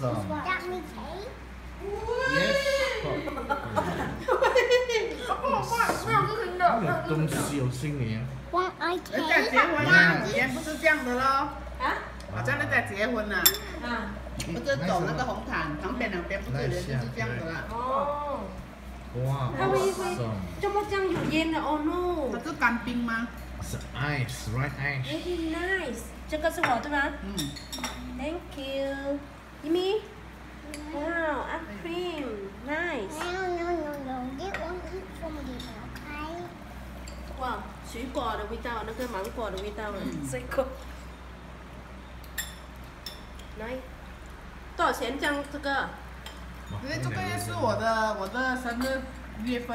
Awesome. Got me cake. Yes. 有东西有心里啊。 Want I 人家 cake? 结婚啊，以前不是这样的咯，啊好像人家结婚啊，啊不是走那个红毯，旁边两边不是人就是这样的啦。哦，哇它会会，awesome. 这么这样有烟的哦 no 它是干冰吗？ It's ice, right ice. very nice 这个是我对吧嗯， Thank you 哇水果的味道那个芒果的味道了水果来多少钱这样这个因为这个月是我的我的生日月份。